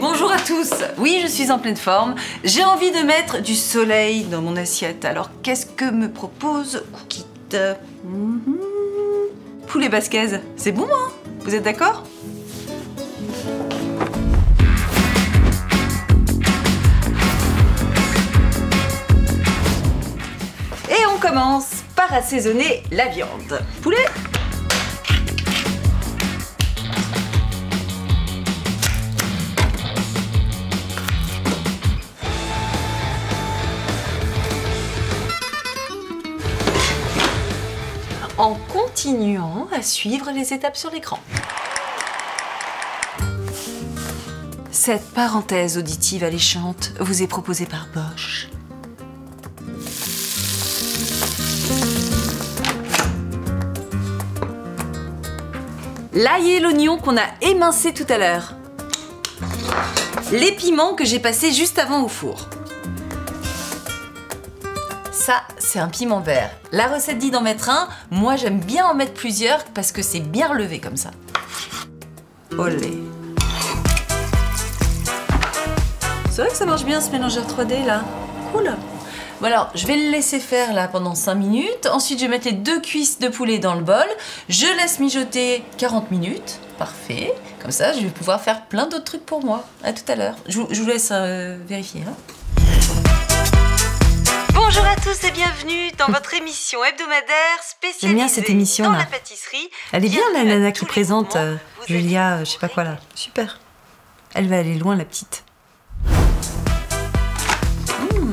bonjour à tous Oui, je suis en pleine forme. J'ai envie de mettre du soleil dans mon assiette. Alors, qu'est-ce que me propose Cookit Mhm. Poulet basquez, c'est bon, hein? Vous êtes d'accord? Et on commence par assaisonner la viande. Poulet? En continuant à suivre les étapes sur l'écran. Cette parenthèse auditive alléchante vous est proposée par Bosch. L'ail et l'oignon qu'on a émincé tout à l'heure. Les piments que j'ai passés juste avant au four. Ça, c'est un piment vert. La recette dit d'en mettre un. Moi, j'aime bien en mettre plusieurs parce que c'est bien relevé comme ça. Olé. C'est vrai que ça marche bien ce mélangeur 3D là. Cool. Bon je vais le laisser faire là pendant 5 minutes. Ensuite, je vais mettre les deux cuisses de poulet dans le bol. Je laisse mijoter 40 minutes. Parfait. Comme ça, je vais pouvoir faire plein d'autres trucs pour moi. À tout à l'heure. Je, vous laisse euh, vérifier. Hein. Bonjour à tous et bienvenue dans votre émission hebdomadaire spécialisée bien cette émission dans là. la pâtisserie. Elle est bien la nana qui présente moments, euh, Julia, euh, je sais pas quoi là. Super. Elle va aller loin la petite. Mmh.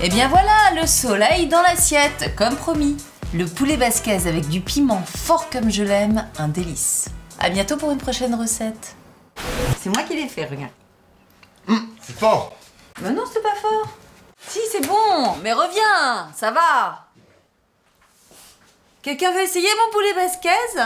Et bien voilà, le soleil dans l'assiette, comme promis. Le poulet basquez avec du piment fort comme je l'aime, un délice. À bientôt pour une prochaine recette. C'est moi qui l'ai fait, regarde. C'est fort Mais non, c'est pas fort. Si, c'est bon, mais reviens, ça va. Quelqu'un veut essayer mon poulet basquez?